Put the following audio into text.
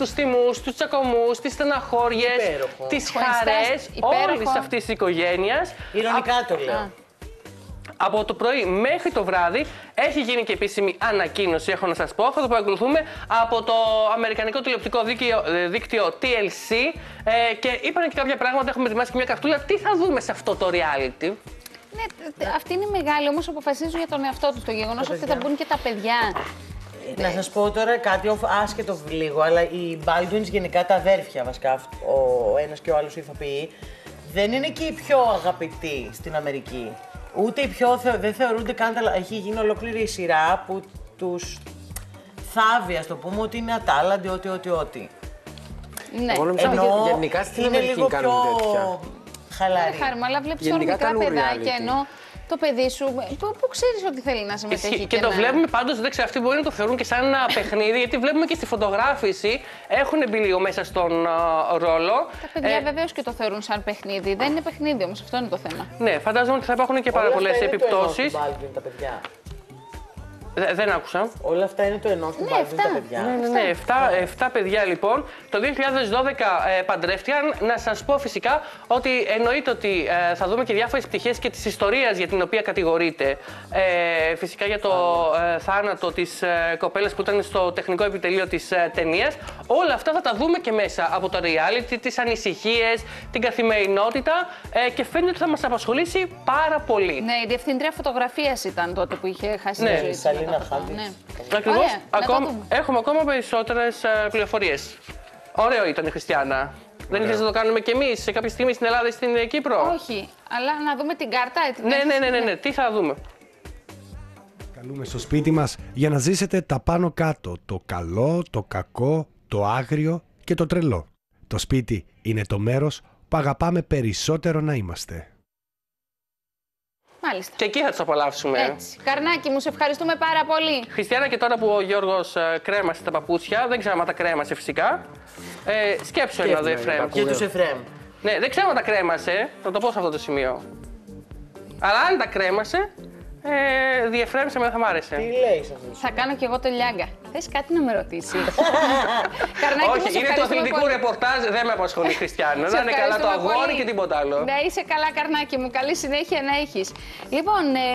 τους θυμούς, τους τσακωμούς, τις στεναχώριες, Υπέροχο. τις Ευχαριστάς. χαρές Υπέροχο. όλης αυτής της οικογένειας. Ηρωνικά το λέω. Από το πρωί μέχρι το βράδυ έχει γίνει και επίσημη ανακοίνωση, έχω να σας πω. Αυτό που ακολουθούμε από το αμερικανικό τηλεοπτικό δίκτυο, ε, δίκτυο TLC ε, και είπαν και κάποια πράγματα, έχουμε ετοιμάσει και μια καυτούλα. Τι θα δούμε σε αυτό το reality; Ναι, τε- αυτή είναι μεγάλη, όμως αποφασίζουν για τον εαυτό τους. Το γεγονός ότι θα μπουν και τα παιδιά. Να σας πω τώρα κάτι οφ- άσχετο λίγο, αλλά οι Baldwins γενικά τα αδέρφια βασικά, αυ- ο ένας και ο άλλος ηθοποιοί, δεν είναι και οι πιο αγαπητοί στην Αμερική. Ούτε οι πιο, θε- δεν θεωρούνται καν, τα- έχει γίνει ολόκληρη η σειρά που τους θάβει, ας το πούμε, ότι είναι ατάλλαντοι, ότι, ότι, ότι. Ναι. Εγώ νομίζω ότι γενικά στην είναι Αμερική λίγο κάνουν πιο τέτοια. χαλαροί. Χάρημα, αλλά βλέπεις τώρα Γενικά μικρά κάνουν παιδάκια reality. ενώ το παιδί σου. Πού, πού ξέρεις ότι θέλει να συμμετέχει Ισχύει. Και, το να- βλέπουμε πάντως, δεν ξέρω, αυτοί μπορεί να το θεωρούν και σαν ένα παιχνίδι, γιατί βλέπουμε και στη φωτογράφηση έχουν μπει λίγο μέσα στον α, ρόλο. Τα παιδιά Ε, βεβαίως και το θεωρούν σαν παιχνίδι. Δεν είναι παιχνίδι όμως, αυτό είναι το θέμα. ναι, φαντάζομαι ότι θα υπάρχουν και πάρα Όλα πολλές αυτά είναι το ενός επιπτώσεις. Του Baldwin, τα παιδιά. Δεν άκουσα. Όλα αυτά είναι το ενός του Ναι, Baldwin, αυτά. τα παιδιά. Ναι, ναι, ναι. Εφτά, εφτά παιδιά λοιπόν. Το 2012 ε, παντρεύτηκαν. Να σας πω φυσικά ότι εννοείται ότι ε, θα δούμε και διάφορες πτυχές και της ιστορίας για την οποία κατηγορείται. Ε, φυσικά για το ε, θάνατο της ε, κοπέλας που ήταν στο τεχνικό επιτελείο της ε, ταινίας. Όλα αυτά θα τα δούμε και μέσα από το reality, τις ανησυχίες, την καθημερινότητα ε, και φαίνεται ότι θα μας απασχολήσει πάρα πολύ. Ναι, η διευθύντρια φωτογραφίας ήταν τότε που είχε χάσει Ναι, τη ζωή η της Σαλίνα μετά από αυτό. Χάντης. Ναι. Ακριβώς. Ωραία, να το δούμε. Έχουμε ακόμα περισσότερες πληροφορίες. Ωραίο ήταν η Χριστιανά. Δεν ήθελε να το κάνουμε κι εμείς σε κάποια στιγμή στην Ελλάδα ή στην ε, Κύπρο. Όχι, αλλά να δούμε την κάρτα. ε, την Ναι, έχεις; ναι, ναι, ναι, ναι. Τι θα δούμε. Καλούμε στο σπίτι μας για να ζήσετε τα πάνω κάτω, το καλό, το κακό, το άγριο και το τρελό. Το σπίτι είναι το μέρος που αγαπάμε περισσότερο να είμαστε. Μάλιστα. Και εκεί θα τους απολαύσουμε. Έτσι. Καρνάκι μου, σε ευχαριστούμε πάρα πολύ. Χριστιανά, και τώρα που ο Γιώργος κρέμασε τα παπούτσια, δεν ξέρω αν τα κρέμασε φυσικά. Ε, σκέψου ένα δε Σκέφτομαι, Εφραίμ. τα Και τους Εφραίμ. Ναι, δεν ξέρω αν τα κρέμασε. Θα το πω σε αυτό το σημείο. Αλλά αν τα κρέμασε, ε, διεφρέμισε με, θα μ' άρεσε. Τι λέει σε αυτό. Θα κάνω κι εγώ το λιάγκα. Θες κάτι να με ρωτήσεις; Καρνάκι μου, Όχι, σε είναι το ευχαριστούμε αθλητικό πολύ. ρεπορτάζ, δεν με απασχολεί Χριστιανό. Σε Να είναι καλά το ευχαριστούμε αγόρι πολύ. και τίποτα άλλο. Ναι, είσαι καλά, Καρνάκι μου. Καλή συνέχεια να έχεις. Λοιπόν, ε,